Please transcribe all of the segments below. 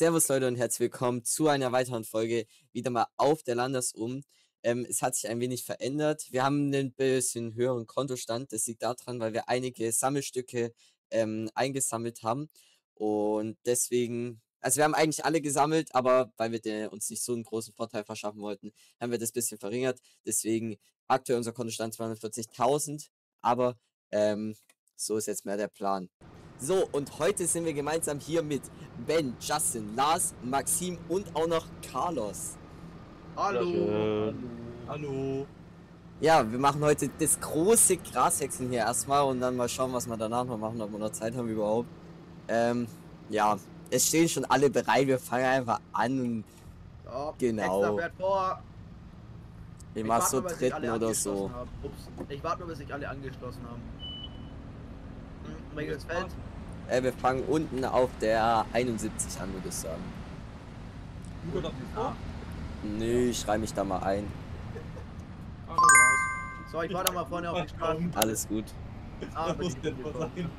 Servus Leute und herzlich willkommen zu einer weiteren Folge wieder mal auf der Landesum. Ähm, es hat sich ein wenig verändert. Wir haben einen bisschen höheren Kontostand. Das liegt daran, weil wir einige Sammelstücke ähm, eingesammelt haben. Und deswegen, also wir haben eigentlich alle gesammelt, aber weil wir der, uns nicht so einen großen Vorteil verschaffen wollten, haben wir das bisschen verringert. Deswegen aktuell unser Kontostand 240.000. Aber ähm, so ist jetzt mehr der Plan. So, und heute sind wir gemeinsam hier mit Ben, Justin, Lars, Maxim und auch noch Carlos. Hallo. Hallo. Ja, wir machen heute das große Grashexen hier erstmal und dann mal schauen, was wir danach noch machen, ob wir noch Zeit haben überhaupt. Ähm, ja, es stehen schon alle bereit, wir fangen einfach an und So, Genau. Ich warte so dritten oder so. Ups. Ich warte nur, bis sich alle angeschlossen haben. Hm, welches Feld? Äh, wir fangen unten auf der 71 an, würde ich sagen. Darf nicht vor. Nö, ich schreibe mich da mal ein. So, ich warte mal vorne auf die Straße. Alles gut. Ah, Das muss denn sein.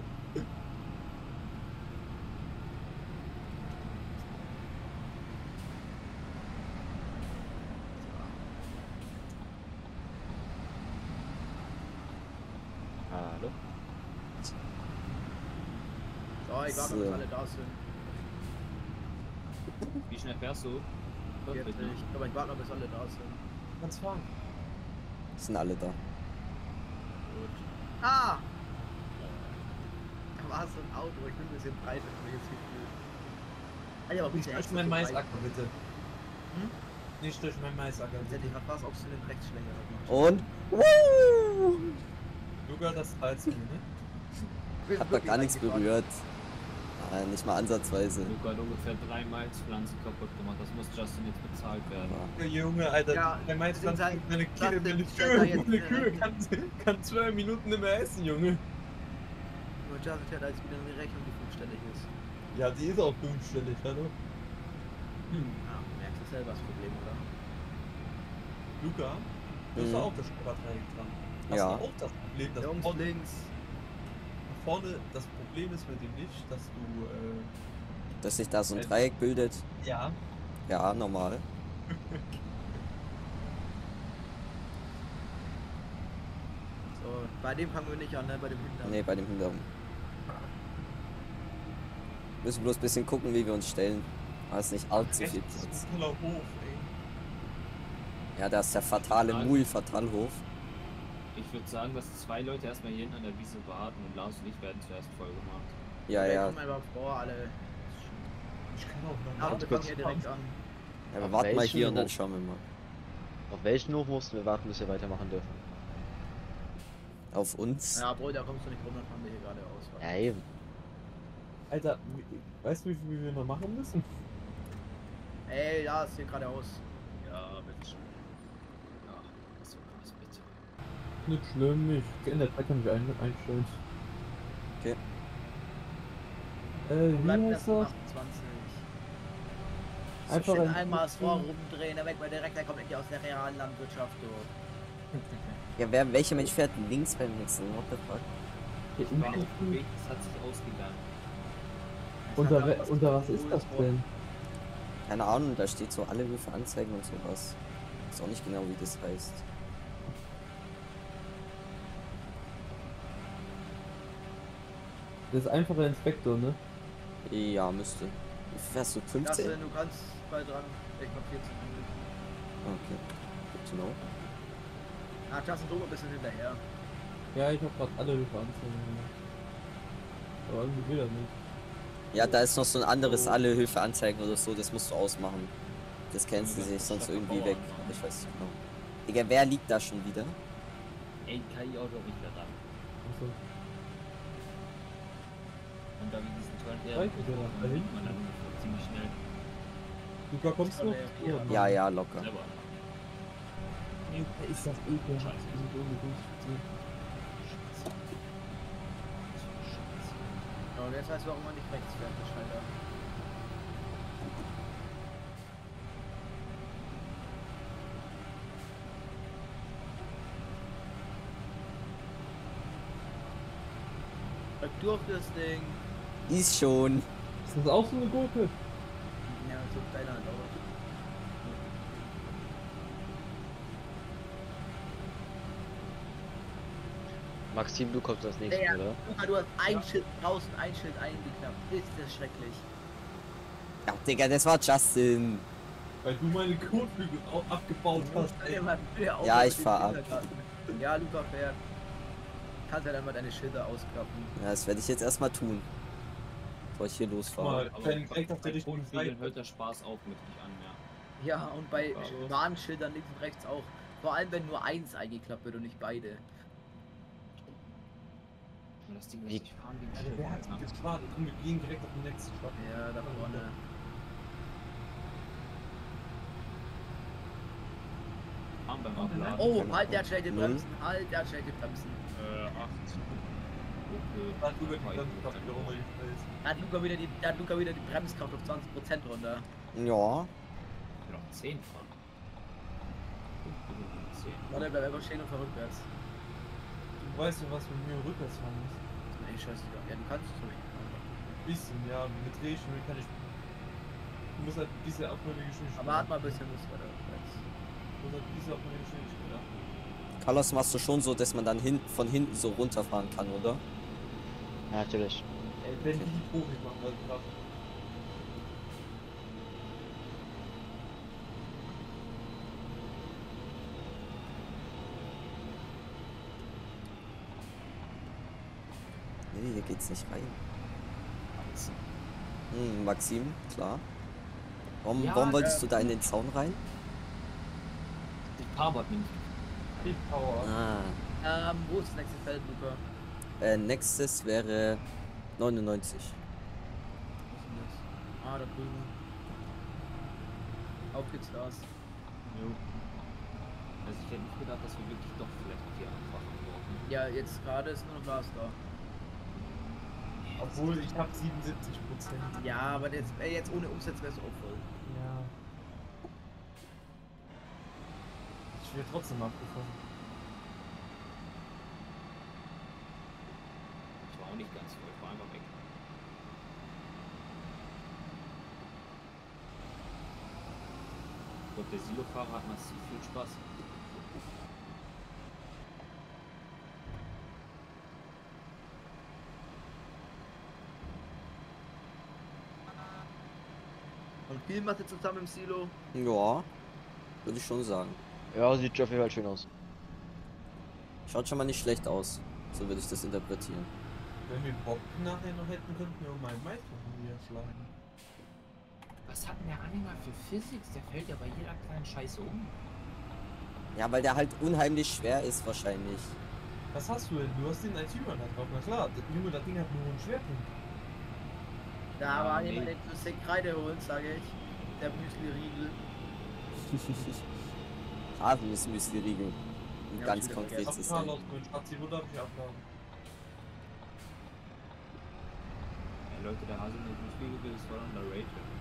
Hallo? So, ich So. da sind. Wie schnell fährst du? Jetzt nicht. Aber ich warte noch, bis alle da sind. Kannst fahren. Sind alle da. Gut. Ah! Da war so ein Auto. Ich bin ein bisschen breit, hab ich jetzt Gefühl. Alter, aber Nicht bitte durch so breit. Maisacker, bitte. Hm? Nicht durch meinen Maisacker, bitte. ich grad was, ob du den Rechtsschläger Und? Woo! Luca, das teilst du mir, ne? Hab doch gar nichts berührt. Ah, nicht mal ansatzweise. Luca hat ungefähr drei Malzpflanzen kaputt gemacht. Das muss Justin jetzt bezahlt werden. Ja. Der Junge, Alter, Ja, meine sag- meine sag Kühe, Kühe, meine äh, Kühe kann, kann zwei Minuten nicht mehr essen, Junge. Nur Justin fährt als wieder eine Rechnung, die fünfstellig ist. Ja, die ist auch fünfstellig, hallo? Hm. Ja, merkst du selber das Problem, oder? Luca, du hast Mhm. auch das Sportdreieck dran. Hast Ja. du auch das Problem, dass Jungs, vorne, links. vorne das Problem ist mit dem Licht, dass du, äh, Dass sich da so ein Dreieck bildet. ja, Ja, normal. So, bei dem fangen wir nicht an, ne? Bei dem Hintern. Nee, bei dem Hintern. Müssen bloß ein bisschen gucken, wie wir uns stellen. Da ist nicht allzu viel Platz. Hof. Ja, da ist der fatale. Mul-Fatalhof. Ich würde sagen, dass zwei Leute erstmal hier hinten an der Wiese warten und Lars und ich werden zuerst voll gemacht. Ja, ja. kommen einfach vor, alle. Ich kann auch noch wir kurz fangen hier direkt an. ja wir Auf warten mal hier und dann Hof? schauen wir mal. Auf welchen Hof mussten wir warten, bis wir weitermachen dürfen? Auf uns. Ja, Bro, da kommst du nicht rum, dann fahren wir hier geradeaus. Ja, eben. Alter, weißt du, wie viel wir noch machen müssen? Ey, ja, ist hier geradeaus. Ja, bitte schön. Ach, was so krass, bitte. Nicht schlimm, ich in der Zeit kann ich ein einstellen. Okay. Äh, wie heißt das? das? 28. Einfach ein- einmal das Rohr rumdrehen, der weg, weil der Rektor kommt nicht aus der realen Landwirtschaft, du. Ja, wer, welcher Mensch fährt links beim Wechseln? What the fuck? Hier Ich war auf dem Weg, das hat sich ausgegangen. Unter, was unter was ist das denn? Keine Ahnung, da steht so alle Höfe anzeigen und sowas. Ist auch nicht genau, wie das heißt. Das ist einfach der Inspektor, ne? Ja, müsste. Fährst du Das, 15? du kannst bald dran. Ich hab 14 Minuten. Okay. Good to know. Ah, Justin, du ein bisschen hinterher. Ja, ich hab grad alle anzeigen. Aber irgendwie will er nicht. Ja, da ist noch so ein anderes alle Höfe anzeigen oder so, das musst du ausmachen. Das kennst du sich das sonst irgendwie weg. ne? Ich weiß nicht genau. Digga, wer liegt da schon wieder? Ey, KI-Auto ich wieder da. Achso. Und da Zeig mir doch, da dann ziemlich schnell Luca, kommst du? Ja, ja. Ja, ja, locker. selber. Ist das ekelhaft. Scheiße. Ja, und jetzt weißt du, warum man nicht rechts fährt, das Schalter. Sag durch das Ding. Ist schon. Ist das auch so eine Gurke? so ein kleiner dauert. Maxim, du kommst als nächstes, Ja. oder? Luca, du hast ein Schild draußen, ein Schild eingeklappt. Ist das schrecklich. Ja, Digga, das war Justin. Weil du meine Kotflügel auch abgebaut hast. Mal auch Ja, mit ich fahr ab. Ja, Luca fährt. Kannst ja dann mal deine Schilder ausklappen. Ja, das werde ich jetzt erstmal tun. Bevor ich hier losfahre. mal, Aber wenn direkt auf der richtigen Seite. hört der Spaß auf, möchte ich anmerken. Ja, und bei Aber- Warnschildern links und rechts auch. Vor allem, wenn nur eins eingeklappt wird und nicht beide. Das Ding Wie- lässt sich fahren wie Schild, wer hat gestartet? Komm, wir gehen direkt auf den nächsten Stopp. Ja, da vorne. Oh, halt, der hat schlechte. Bremsen. Halt, der hat schlechte Bremsen. Äh, 8. Da hat Luca die wieder dabei. runtergestellt. Da hat Luca wieder die, da hat Luca wieder die Bremskraft auf 20% runter. Ja. Ich will auch 10 fahren. Gut, gut, gut, 10. Warte, bleib einfach stehen und fahr rückwärts. Du weißt ja, was mit mir rückwärts fahren muss. Ey, scheißegal. Ja, du kannst es ruhig. Bisschen, ja, mit Drehschnur kann ich. Du musst halt diese meine Geschwindigkeit. Aber hat mal ein bisschen Lust weiter rückwärts. Du musst halt diese meine Geschwindigkeit. Carlos machst du schon so, dass man dann hin, von hinten so runterfahren kann, oder? Ja, natürlich. Ey, wenn die die Profi machen, also gerade. Nee, hier geht's nicht rein. Alles. Hm, Maxim, klar. Warum, Ja, warum wolltest äh, du da in den Zaun rein? Die Parbot nimmt. Big Power. Ah. Ähm, wo ist das nächste Feld, Luca? Äh, nächstes wäre 99. Wo ist denn das? Ah, da drüben. Auf geht's, Lars. Jo. Also ich hätte nicht gedacht, dass wir wirklich doch vielleicht auf die Anfachen brauchen. Ja, jetzt gerade ist nur noch Lars da. Obwohl ich hab 77 Prozent. Ja, aber jetzt, ey, jetzt ohne Umsatz wär's auch voll. Ja. Ich werde trotzdem abgefahren. Ich war auch nicht ganz voll, ich war einfach weg. Ich glaube, der Silo-Fahrer hat massiv viel Spaß. Und viel macht ihr zusammen im Silo? Ja, würde ich schon sagen. Ja, sieht auf jeden Fall schön aus. Schaut schon mal nicht schlecht aus. So würde ich das interpretieren. Wenn wir Bock nachher noch hätten, könnten wir um meinen Meister hier schlagen. Was hat denn der Anhänger für Physics? Der fällt ja bei jeder kleinen Scheiße um. Ja, weil der halt unheimlich schwer ist wahrscheinlich. Was hast du denn? Du hast den als Überland drauf. Na klar, das, Junge, das Ding hat nur einen Schwerpunkt. Da Ja, war nee. jemand den Physik Kreide holen, sage ich. Der Müsli-Riegel. Haselnuss-Müsli-Riegel. Um Ja, ganz ich wieder konkret vergessen. Auf zu sein. Carlos, mein Schatzi, wo darf ich abladen? Ja, Leute, der Haselnuss Müsli ist voll underrated.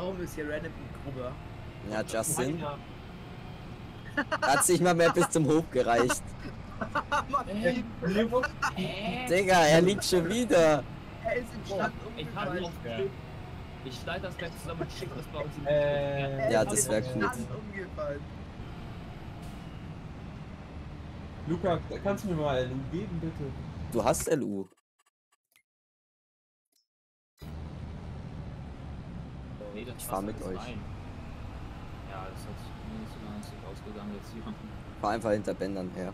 Warum ist hier random ein Gruber? Ja, Justin. Hat sich mal mehr bis zum Hof gereicht. Äh, hä? Digga, er liegt schon wieder. Er ist im Stand Ich nicht. Ich schneide das gleich zusammen und schicke das bei uns in die Äh, Er Ja, ist das im wär Stand gut. umgefallen. Luca, kannst du mir mal LU geben, bitte? Du hast LU. Das Ich passt fahr mit euch. rein. Ja, das hat sich mir nicht so ganz ausgegangen jetzt hier. Fahr einfach hinter Bändern her.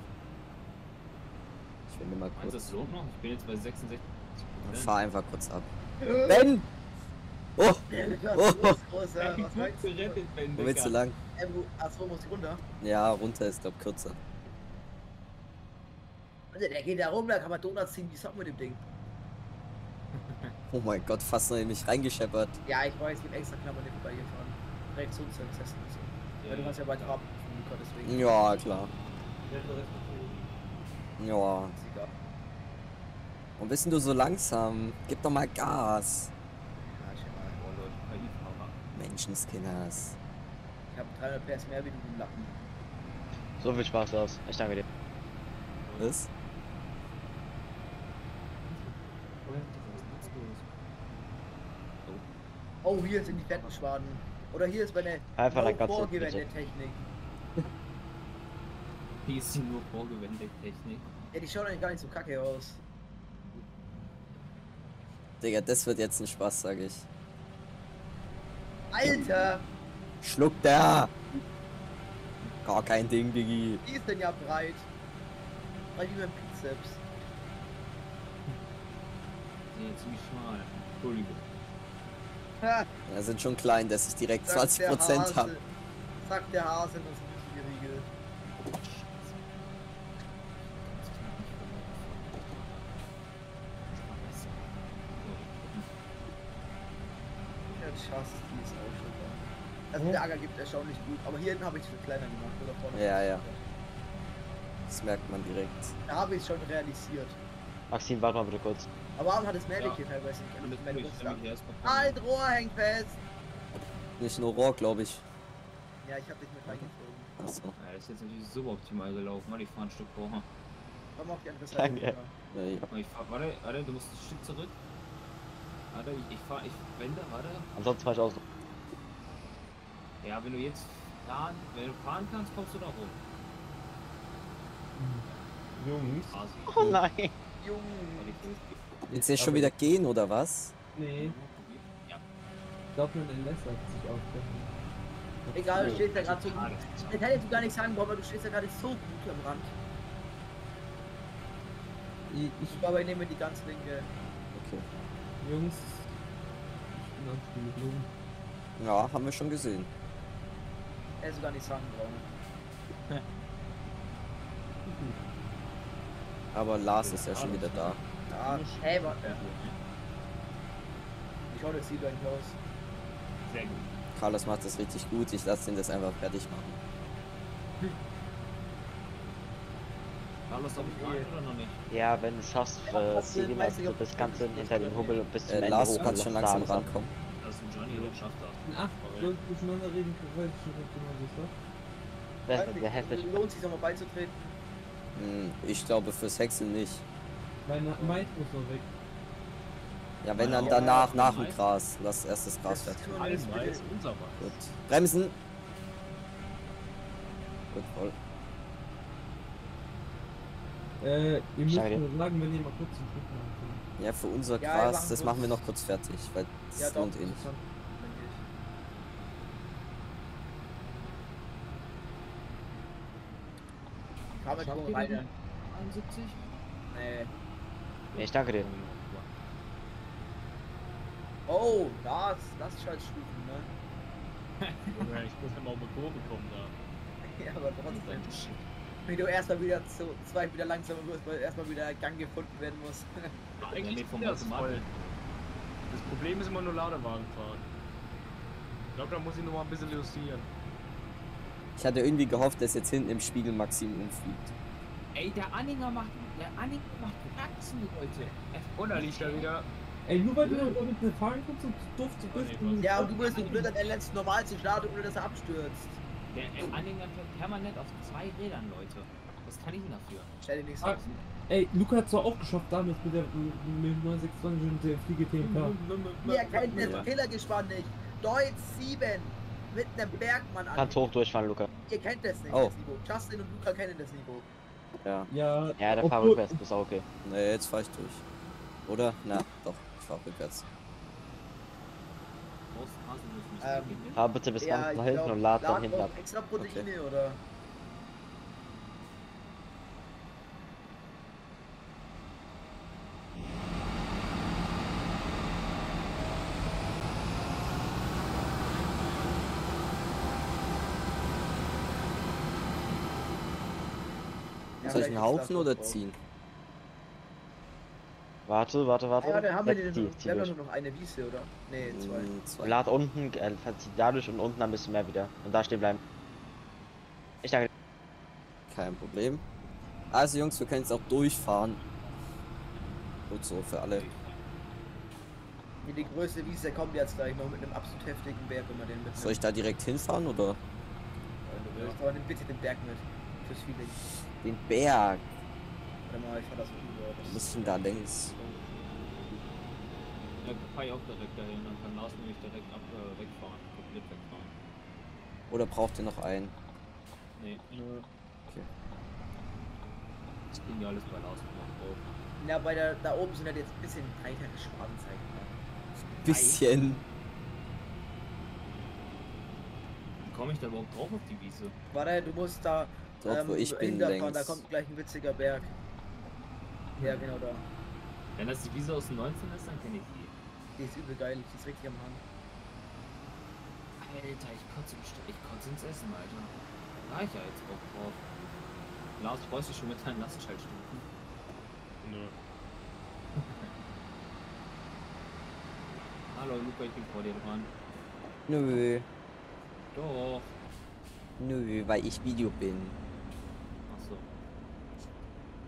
Ich will mir mal Meinst du kurz. das so noch? Ich bin jetzt bei 66 Fahr einfach kurz ab. Ben! Oh, Was ist los, Großer? Was meinst du? wo willst du lang? Wo- Achso, muss ich runter? Ja, runter ist glaub kürzer. Also, der geht da rum, da kann man Donuts ziehen wie Socken mit dem Ding. Oh mein Gott, fast noch in mich reingescheppert. Ja, ich weiß, mit extra Klammern nicht vorbeigefahren. Reaktionstests testen und so. Ja, du kannst ja weiter ab, deswegen. Ja, klar. Ja. Und bist denn du so langsam? Gib doch mal Gas. Ja, schau mal. Boah, Leute, KI-Fahrer. Menschenskinners. Ich hab 300 PS mehr wie du im Lappen. So viel Spaß aus. Ich danke dir. Was? Oh, hier sind die fetten Schwaden. Oder hier ist meine Einfach no eine ganze Vorgewende-Technik. Hier ist die nur vorgewendet Technik. Ja, die schauen eigentlich gar nicht so kacke aus. Digga, das wird jetzt ein Spaß, sag ich. Alter, Schluck der! Gar kein Ding, Diggi. die ist denn ja breit. Breit wie mein Bizeps. Die sind ziemlich schmal. Entschuldigung. Ja, sind schon klein, dass ich direkt sagt der 20% Hase- hab. Sagt der Hase in unserem Riegel. Ja, Chassis ist auch schon da. Also der Acker gibt erstaunlich gut. Aber hier hinten habe ich es viel kleiner gemacht. Oder vorne. Ja, ja. Das merkt man direkt. Da habe ich es schon realisiert. Maxim, warte mal bitte kurz. Aber warum hat es Mädchen Ja. hier teilweise nicht? Vor. Halt, Rohr hängt fest! Nicht nur Rohr, glaube ich. Ja, ich habe dich mit reingezogen. Achso. Ja, das ist jetzt natürlich suboptimal gelaufen. Warte, ich fahr ein Stück vor. Komm auf die andere Seite. Danke. Nee, Ich fahr, warte, warte, du musst ein Stück zurück. Warte, ich, ich fahr, ich wende, warte. Ansonsten fahr ich aus. Ja, wenn du jetzt fahren, wenn du fahren kannst, kommst du da rum. Jungs. Oh nein. Junge. Willst du jetzt schon wieder gehen, oder was? Nee, Ja, ich glaube, man entlässert sich auch. Egal, du stehst ja gerade so gut. Ich hätte jetzt gar nicht sagen wollen, aber du stehst ja gerade so gut am Rand. Ich, Ich glaube, ich nehme die ganz linke. Okay. Jungs, ich bin am Spiel gelungen. Ja, haben wir schon gesehen. Er ist sogar nicht sagen brauchen. Aber Lars ist ja schon wieder da. Ja, hey, wa- Wie schaut das Ziel eigentlich aus? Sehr gut. Carlos macht das richtig gut. Ich lasse ihn das einfach fertig machen. Carlos, ob ich rein oder noch nicht? Ja, wenn du es schaffst, Ja, äh, das zieh die mal so auch bis die ganz Punkte, hinter den ich Hubbel und bis zum Äh, Ende Lars hoch. kann und schon langsam langsam. rankommen. Das ist ein Johnny, der schafft das. In acht Stunden durcheinander reden, weil ich schon genau so. Das nicht. Lohnt sich nochmal beizutreten? Hm, ich glaube fürs Häckseln nicht. Mein Mic muss noch weg. Ja, wenn dann danach, nach dem Mais. Gras. Lass erst das Gras fertig. nur das bitte- unser Weiß. Gut. Bremsen! Gut, voll. Äh, ihr müsst dir. mir sagen, wenn ihr mal kurz einen Schritt machen könnt. Ja, für unser Ja, Gras, machen das machen wir noch kurz fertig, weil das Ja, lohnt eh nicht. ihr rein. den 71? Nee. Ich danke dir. Oh, das, das ist halt Stufen, ne? Ich muss immer um eine Kurve kommen da. Ja, aber trotzdem. Wie du erstmal wieder zu zwei wieder langsamer wirst, weil erstmal wieder Gang gefunden werden muss. Eigentlich nee, vom ist das voll. Das Problem ist immer nur Ladewagen fahren. Ich glaube, da muss ich noch mal ein bisschen justieren. Ich hatte irgendwie gehofft, dass jetzt hinten im Spiegel Maxim umfliegt. Ey, der Anhänger macht, der Anhänger macht Praxen, Leute. Und da liegt er wieder. Ey, nur weil du damit nicht fahren kannst und doof zu Oh, nee, bist. Ja, und du bist so blöd, dann lernst du normal zu starten, ohne dass er abstürzt. Der fährt permanent auf zwei Rädern, Leute. Was kann ich denn dafür? Stell dir nichts Ah, aus. Ey, Luca hat zwar auch geschafft damals mit der mit dem 926 und der Fliege TMK. Ihr kennt das Killergespann nicht. Deutsch 7 mit einem Bergmann an. Kannst hoch durchfahren, Luca. Ihr kennt das nicht, Oh. das Niveau. Justin und Luca kennen das Niveau. Ja. Ja, Ja, der fahr obwohl- rückwärts, ist auch okay. Ne, jetzt fahr ich durch. Oder? Na, doch, ich fahr rückwärts. Ähm. Fahr bitte bis Ja, ganz nach hinten glaub, und lad dann hinten ab. extra Proteine oder? Ich einen Haufen oder ziehen? Warte, warte, warte. Ah, ja, dann haben wir, den die, haben nur noch eine Wiese, oder? Nee, zwei. Zwei. Lad unten, äh, verzieh dadurch und unten ein bisschen mehr wieder. Und da stehen bleiben. Ich danke Kein Problem. Also Jungs, wir können jetzt auch durchfahren. Gut so für alle. Wie die größte Wiese kommt jetzt gleich noch mit einem absolut heftigen Berg, wenn man den mitnimmt. Soll ich da direkt hinfahren oder? Ja, aber nimm bitte den Berg mit. Fürs Feeling. Den Berg. Warte mal, ich fahr das musst denn da längs. Ja, fahr ich auch direkt dahin, dann kann Lars nämlich direkt ab, äh, wegfahren, komplett wegfahren. Oder braucht ihr noch einen? Nee, Nö. das ging ja alles bei Lars drauf. Ja, bei der, da oben sind halt jetzt ein bisschen breitere Schwarenzeichen. Ne? Bisschen. Wie komme ich da überhaupt drauf auf die Wiese? Warte, du musst da Dort, wo ich bin, da längs. kommt gleich ein witziger Berg. Ja, genau da. Wenn das die Wiese aus dem 19 ist, dann kenne ich die. Die ist übel geil, die ist richtig am Hang. Alter, ich kotze, ich kotze ins Essen, Alter. Da hab ich ja jetzt Bock drauf. Lars, freust du dich schon mit deinen Lastschaltstufen? Nö. Hallo Luca, ich bin vor dir dran. Nö. Doch. Nö, weil ich Video bin.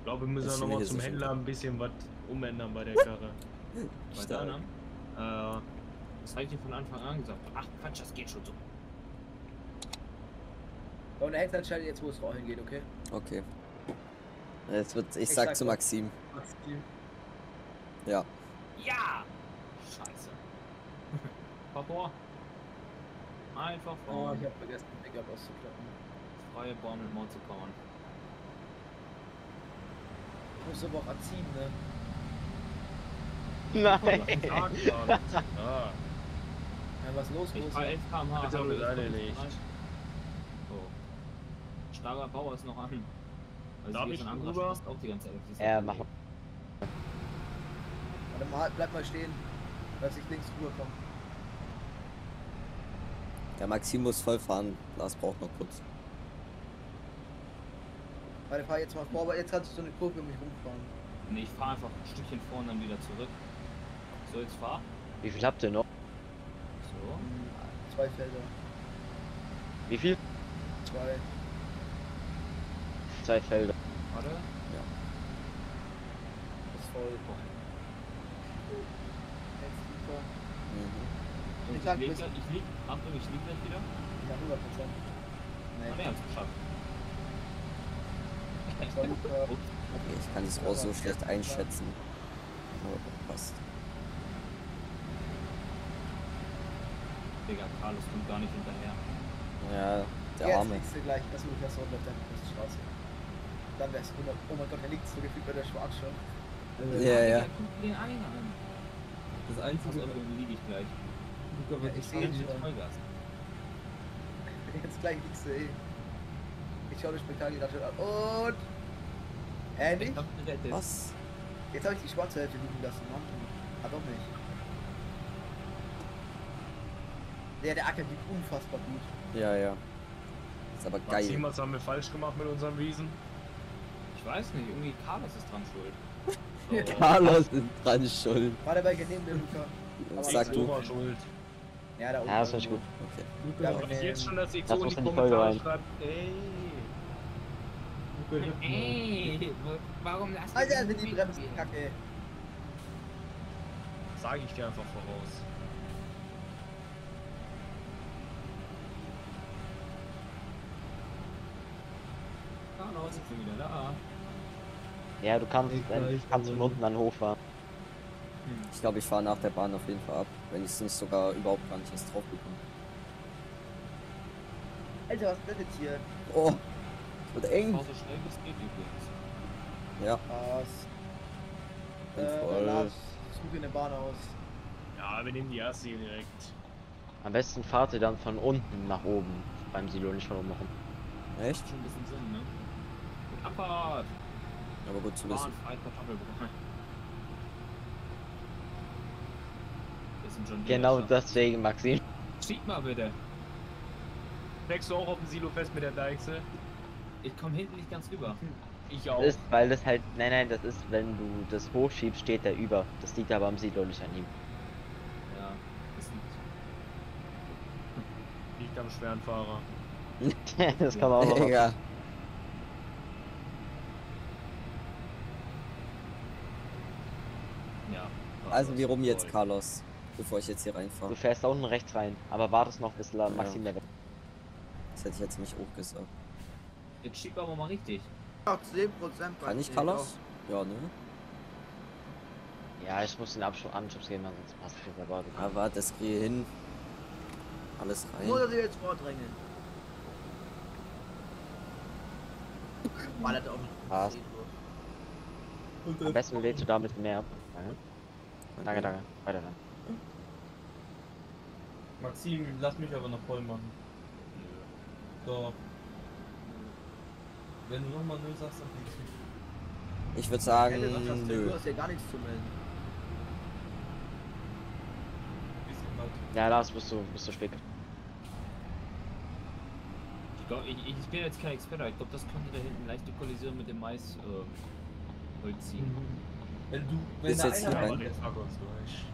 Glaube, wir müssen nochmal zum Händler ein bisschen was umändern bei der Karre. Bei deiner? äh, Das habe ich dir von Anfang an gesagt. Ach Quatsch, das geht schon so. Und der Hexer entscheidet jetzt, wo es vorhin geht, okay? Okay. Jetzt wird, ich, Ich sag, sag zu. Maxim. Maxim. Ja. Ja! Scheiße. Papa. Einfach Oh, fahren. ich hab vergessen, den Pickup auszuklappen. Freie Bahn mit Marzipan. Ich muss aber auch erziehen, ne? Nein. Ah, Ja, was los, Ich los? fahre 11 km/h. Das kommt nicht. Oh. Starker Bauer ist noch an. Also Darf ich rüber? Spaß auch die ganze Zeit Ja, mach mal. Warte mal, bleib mal stehen. Lass ich links rüberkommen. Der Maxim muss voll fahren. Lars braucht noch kurz. Warte, fahr jetzt mal vor, aber jetzt kannst du so eine Kurve um mich rumfahren. Nee, ich fahre einfach ein Stückchen vor und dann wieder zurück. So, jetzt fahr. Wie viel habt ihr noch? So. Hm, Zwei Felder. Wie viel? Zwei. Zwei Felder. Warte. Das ist voll. Jetzt. Mhm. Ich ich, gleich- ich lieg, Achtung, ich lieg gleich wieder. Ja, 100 Prozent. Ah, Nee, ne, hab's geschafft. Okay, ich kann das Rohr so schlecht einschätzen. Aber passt. Digga, Carlos kommt gar nicht hinterher. Ja, der Jetzt Arme. liegst du gleich, das wird das runter, dann ist Straße. Dann wär's 100. Oh mein Gott, er liegt so gefühlt bei der Schwarz schon. Ja, ja. Der einen an. Das einzige, auf, dann lieg ich gleich. Luca Ja, ich sehe ihn schon. Vollgas. Jetzt gleich liegst du eh. Ich schau das Spektakel gerade schon an. Und. Äh, nicht? gerettet. Was? Jetzt habe ich die schwarze Hälfte liegen lassen, Mann. Ah, doch nicht. Der, der Acker liegt unfassbar gut. Ja, ja. Ist aber geil. Was haben wir falsch gemacht mit unseren Wiesen? Ich weiß nicht, irgendwie Carlos ist dran schuld. So, Carlos ist dran schuld. War der bei neben der Luca? Sag du. war schuld. Ja, da oben. Ja, das ist gut. Okay. Luca, Ja, ja, Wenn ich jetzt schon das Das in muss die in die Folge Kommentare rein. schreibt, ey. Ey, warum lass Alter, sind die Bremsen kacke. Sage ich dir einfach voraus. Carlos, ich bin wieder da. Ja, du kannst, Ich kannst von unten an hoch fahren. Ich glaube, ich fahre nach der Bahn auf jeden Fall ab. Wenn ich es nicht sogar überhaupt gar nicht erst drauf bekomme. Alter, was ist das jetzt hier? Oh, wird eng. fahr so schnell wie es geht übrigens. Ja, Was? Äh. Lars, such dir eine Bahn aus. Ja, wir nehmen die erste hier direkt. Am besten fahrt ihr dann von unten nach oben beim Silo, nicht von oben nach unten. Echt? Schon ein bisschen Sinn, ne? Gut, Abfahrt! Aber gut zu wissen. Genau deswegen, Maxim. Schieb mal bitte. Steckst du auch auf dem Silo fest mit der Deichsel? Ich komm hinten nicht ganz rüber. Ich auch. Das ist, weil das halt, nein, nein, das ist, wenn du das hochschiebst, steht der über. Das liegt aber am Silo, nicht an ihm. Ja, das liegt. Liegt am schweren Fahrer. das kann man auch. Ja. Also wie rum jetzt. Carlos? Bevor ich jetzt hier reinfahre. Du fährst da unten rechts rein, aber wartest noch, bis La- Maxim Ja. weg Das hätte ich jetzt nicht auch gesagt. Jetzt schieb aber mal richtig. Noch 10 Prozent. Kann ich Colors? Ja, ne? Ja, ich muss den Abschluss Anschubs geben, sonst passt das aber. Aber das kriege hin. Alles Muss er rein. sich jetzt vordrängeln. Ballert auch nicht. Passt. Und Am besten lädst du damit mehr ab. Danke, danke. Weiter dann. Maxim, lass mich aber noch voll machen. Doch. Wenn du nochmal null sagst, dann fliegst du. Ich würde sagen, dass du- nö. Du hast ja gar nichts zu melden. Ja, Lars, bist du, bist du spät. Ich, glaub, ich, ich bin jetzt kein Experte, aber ich glaube, das könnte da hinten leichte Kollision mit dem Mais äh, vollziehen. Wenn du, wenn Ist der jetzt einer hier Aber rein? den Fuck uns durch.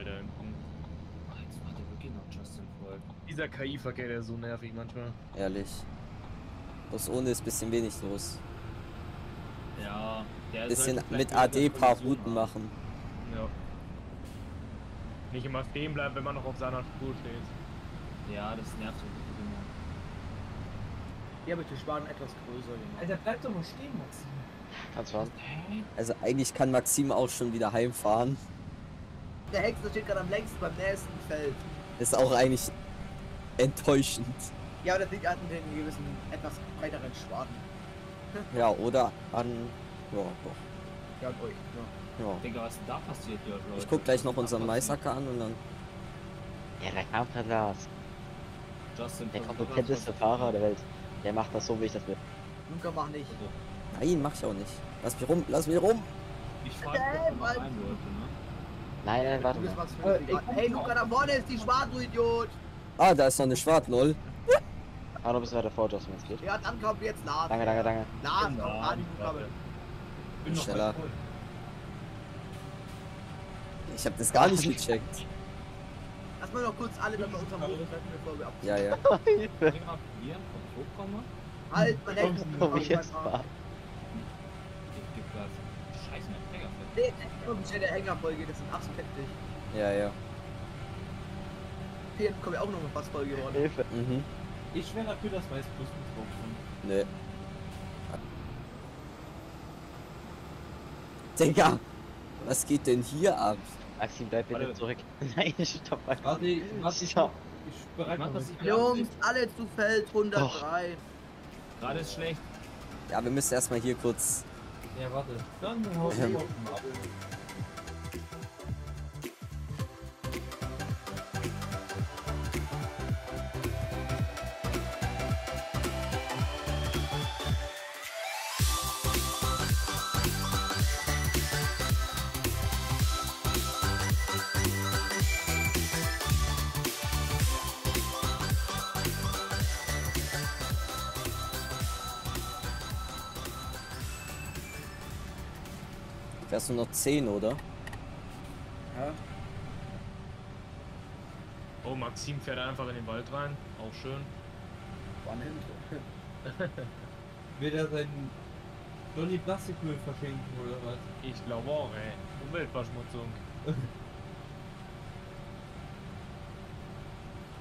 Wieder hinten. Oh, jetzt macht er wirklich noch Justin voll. Dieser KI-Verkehr, der ist so nervig manchmal. Ehrlich. Bloß ohne ist bisschen wenig los. Ja, der Bisschen sollte mit AD paar Routen machen. Ja. Nicht immer stehen bleiben, wenn man noch auf seiner Spur steht. Ja, das nervt wirklich immer. Ja, bitte sparen etwas größer gemacht. Alter, bleib doch mal stehen, Maxim. Kannst du was? Hä? Also eigentlich kann Maxim auch schon wieder heimfahren. Der Hexer steht gerade am längsten beim nächsten Feld. Ist auch eigentlich enttäuschend. Ja, das liegt an den gewissen etwas breiteren Schwaden. Ja, oder an. Ja, doch. Ja, und euch. Ja. Ja. Digga, was da passiert, ja, Leute? Ich guck gleich noch unseren? Maisacker an und dann. Ja, der kam gerade Lars. Justin, Der kompetenteste Fahrer der Welt. Der macht das so, wie ich das will. Luca mach nicht. Nein, mach ich auch nicht. Lass mich rum, lass mich rum. Ich fahr jetzt Äh, mal rein, Leute, ne? Nein, nein, warte mal. ein Hey, Luca, da vorne ist die Schwaden, du Idiot! Ah, da ist noch eine Schwart, lol. Ah, du bist weiter vor, Justin, wenn es geht. Ja, dann kommt jetzt Lars. Danke, danke, danke. Lars, komm warte. Bin noch Schneller. Ich hab das gar nicht gecheckt. Lass mal noch kurz alle dann bei unserem Boden treffen, bevor wir ab. Ja, ja. Mal? Halt, mein Komm, es war. Ich. Scheiße, fällt. Nee, komm, schnell der Hänger voll geht, das ist absolut heftig. Ja, ja. Hier kommen wir auch noch mal fast voll geworden. Hilfe. Mhm. Ich wäre dafür, dass Weiß Plus mit drauf kommt. Nö. Digga, was geht denn hier ab? Maxim, bleib bitte Warte. zurück. Nein, stopp. Warte, warte, ich, Stopp. ich bereite Mach mal das mit. nicht Jungs, alle zu Feld 103. Gerade ist schlecht. Ja, wir müssen erstmal hier kurz. Ja, warte. Dann hau ich Ähm. Du noch 10, oder? Ja. Oh, Maxim fährt einfach in den Wald rein. Auch schön. Wann hin? Will er seinen Johnny Plastikmüll verschenken oder was? Ich glaube auch, ey. Umweltverschmutzung.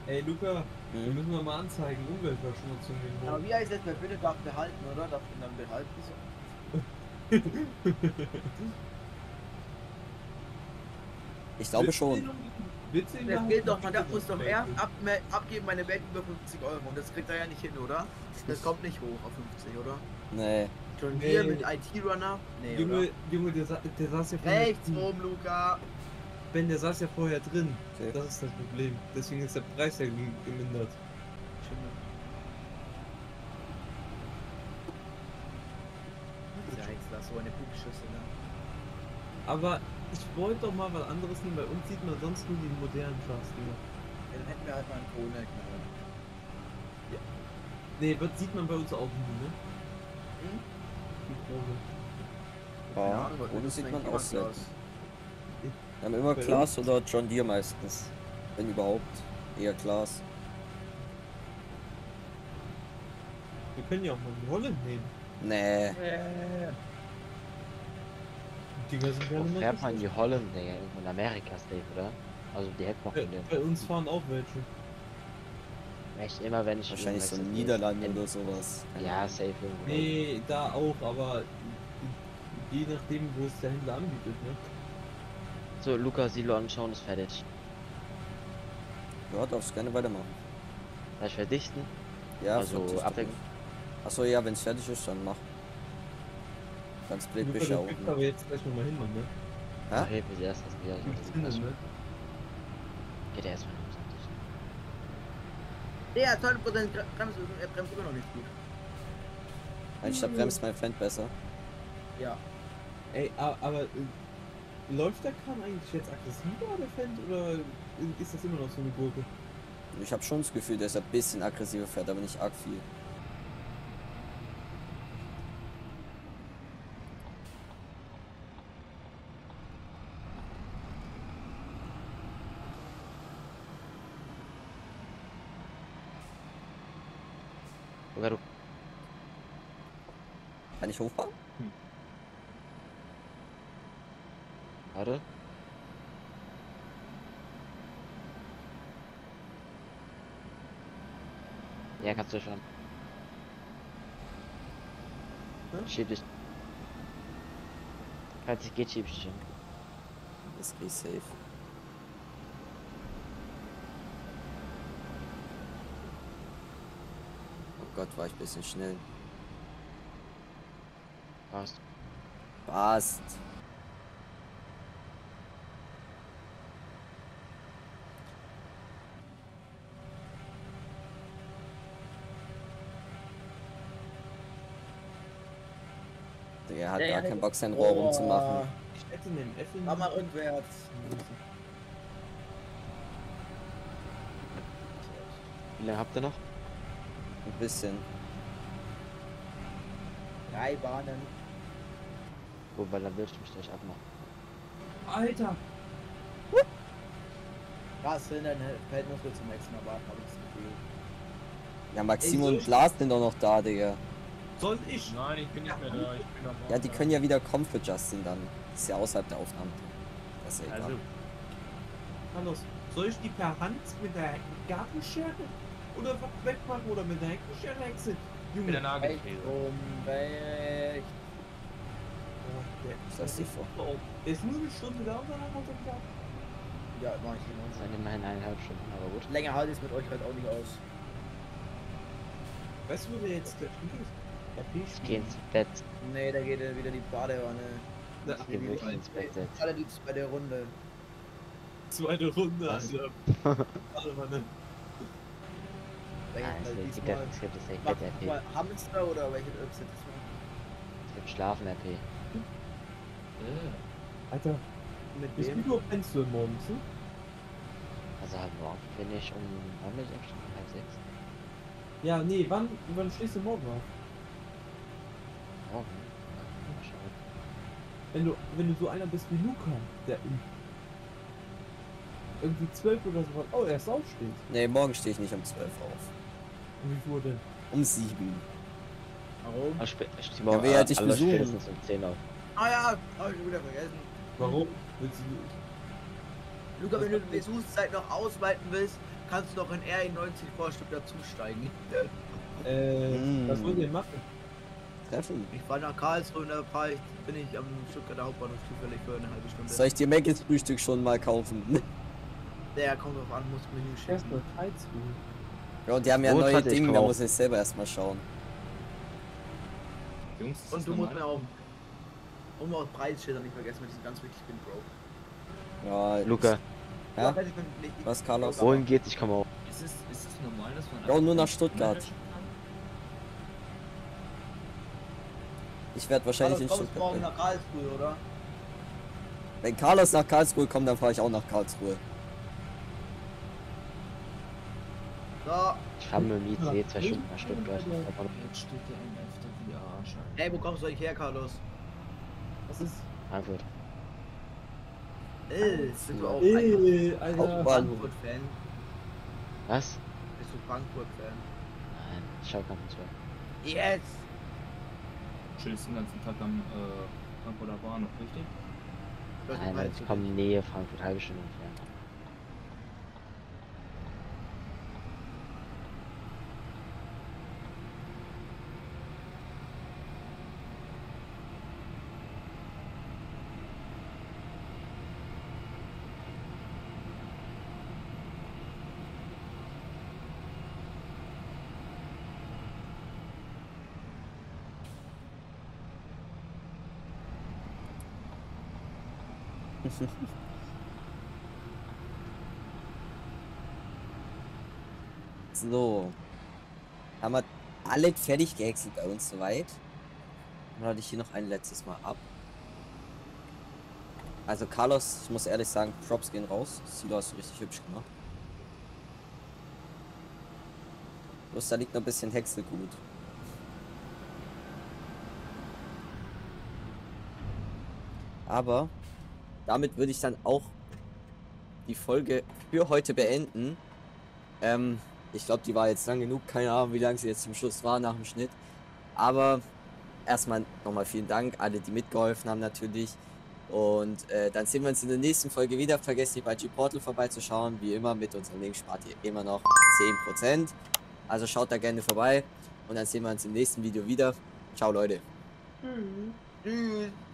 Ey, Luca, wir Mhm. müssen wir mal anzeigen. Umweltverschmutzung in Aber wie heißt das, wer bitte darf behalten, oder? Darf ihn dann behalten? So. Ich glaube schon. Willst du ihn Das gilt doch, man muss doch er ab, abgeben meine Welt über 50 Euro. Und das kriegt er ja nicht hin, oder? Das kommt nicht hoch auf 50, oder? Nee. Schon Nee. wir mit IT-Runner? Nee, Junge, oder? Junge, der, der saß ja vorher Rechts drin. rum, Luca. Ben, der saß ja vorher drin. Okay. Das ist das Problem. Deswegen ist der Preis ja gem- gemindert. Dieser Häcksler, so eine Bugschüsse, ne? Aber ich wollte doch mal was anderes nehmen. Bei uns sieht man sonst nur die modernen Charts. Digga. Ja, dann hätten wir halt mal einen Krone knallen. Nee, das sieht man bei uns auch nie, ne? Hm? Die Krone. Ja, oder ist sieht man auch selten. Wir haben immer Klaas oder John Deere meistens. Wenn überhaupt. Eher Klaas. Wir können ja auch mal die Holland nehmen. Nee. Die Ja Wo fährt man die Holland, Digga? Irgendwo in Amerika safe, oder? Also die hätten noch bei, in bei uns fahren auch welche. Echt immer, wenn ich Wahrscheinlich so irgendwelche- Niederlande in- oder sowas. Ja, safe irgendwo. Nee, da auch, aber je nachdem, wo es der Händler anbietet, ne? So, Luca, Silo anschauen, ist fertig. Ja, darfst gerne weitermachen. Gleich verdichten. Ja, Also, abdecken. Achso, ja, wenn es fertig ist, dann mach. Ganz blöd kriegst Ne? aber jetzt gleich nochmal hin, ne? Hä? Okay, bis erst das wieder. Fünf Zinnen, ne? Geht er erstmal hin. Der 200% Bremse, er bremst immer noch nicht gut. Eigentlich da bremst mein Fan besser. Ja. Ey, a- aber äh, läuft der Kran eigentlich jetzt aggressiver, der Fendt, oder ist das immer noch so eine Gurke? Ich habe schon das Gefühl, dass er ein bisschen aggressiver fährt, aber nicht arg viel. Luca, du. Kann ich hochfahren? Warte. Ja, kannst du schon. Hm? Schieb dich. Falls es geht, schieb ich dich schon. Das geht safe. Oh Gott, war ich ein bisschen schnell. Passt. Passt. Digga, er hat Der- gar keinen Bock, sein Rohr rumzumachen. Ich hätte F in Mach mal rückwärts. Wie lange habt ihr noch? Ein bisschen. Drei Bahnen. Gut, weil dann würde ich mich gleich abmachen. Alter! Dein Feld musst du zum nächsten Mal warten, hab ich das Gefühl. Ja, Maxim Ey, und Lars sind doch noch da, Digga. Soll ich? Nein, ich bin nicht mehr da. Ich bin am Ja, die können ja wieder kommen für Justin dann. Das ist ja außerhalb der Aufnahme. Das ist ja egal. Also, Carlos, soll ich die per Hand mit der Gartenschere oder wegmachen oder mit der Heckenschere exit? mit der Junge, Nagelfräse. Um, der, vor. Oh, der ist nur eine Stunde da und dann hat er wieder. Ja, mach ich Das genauso. sind immerhin eineinhalb Stunden, aber gut. Länger halte ich es mit euch halt auch nicht aus. Weißt du, wo der jetzt? Der Ich P geh ins Bett. Nee, da geht ja wieder die Badewanne. Ich geh wirklich ins Bett setzen. Alle die zweite Runde. Zweite Runde, ne? Da geht Nein, halt es gibt, es gibt das echt Mach Bett RP. Hamster oder welche Öpse das war? Es gibt Schlafen RP. Äh, Alter, Mit bis wie wem? Uhr pennst du morgens? Hm? Also halt morgen bin ich um, wann bin ich? Um halb sechs? Ja, nee, wann, wann stehst du morgen auf? Morgen? Mal schauen. Wenn du, wenn du so einer bist wie Luca, der um irgendwie 12 oder so, oh, erst aufsteht. Nee, morgen stehe ich nicht um 12 auf. Und wie viel denn? Um 7. Warum? Ich stehe Ja, morgen wer hat dich alle besuchen? spätestens um 10 auf. Ah ja, hab ich wieder vergessen. Warum? Willst du, Luca, wenn du die Besuchszeit noch ausweiten willst, kannst du doch in RE90 Vorstück dazusteigen. äh, Mm. was wollt ihr machen? Treffen. Ich fahre nach Karlsruhe und da fahr ich, bin ich am Stuttgarter Hauptbahnhof zufällig für eine halbe Stunde. Soll ich dir Maggis Frühstück schon mal kaufen? Der kommt drauf an, muss Menü schicken. Ja, und die haben ja Gut, neue Dinge, da muss ich selber erstmal schauen. Jungs, Und du musst mir auch, und auch Preisschilder nicht vergessen, wenn ich ganz wichtig bin, Bro. Ja, Luca, Ja? Was, Carlos? Wohin geht's? Ich komme auf. Ist es, ist es normal, dass man. Ja, nur nach Stuttgart. ich werde wahrscheinlich Carlos, in Stuttgart. morgen nach Karlsruhe, oder? Wenn Carlos nach Karlsruhe kommt, dann fahre ich auch nach Karlsruhe. So, Ich mit dem IC zwei Stunden nach Stuttgart. Hey, wo kommst du eigentlich her, Carlos? Was ist. Frankfurt. Äh, bist du auch Ey, Alter. Frankfurt-Fan? Was? Bist du Frankfurt-Fan? Nein, ich schau keinen zu. Yes! Chillst den ganzen Tag am äh, Frankfurter Bahnhof, richtig? Nein, ich zu komme. Nähe Frankfurt, halbe Stunde entfernt. So. Haben wir alle fertig gehäckselt bei uns soweit. Dann lade ich hier noch ein letztes Mal ab. Also Carlos, ich muss ehrlich sagen, Props gehen raus. Silo hast du richtig hübsch gemacht. Bloß da liegt noch ein bisschen Häckselgut. Aber damit würde ich dann auch die Folge für heute beenden. Ähm, ich glaube, die war jetzt lang genug. Keine Ahnung, wie lange sie jetzt zum Schluss war nach dem Schnitt. Aber erstmal nochmal vielen Dank, alle, die mitgeholfen haben natürlich. Und äh, dann sehen wir uns in der nächsten Folge wieder. Vergesst nicht bei G-Portal vorbeizuschauen. Wie immer, mit unserem Link spart ihr immer noch 10%. Also schaut da gerne vorbei. Und dann sehen wir uns im nächsten Video wieder. Ciao Leute. Tschüss.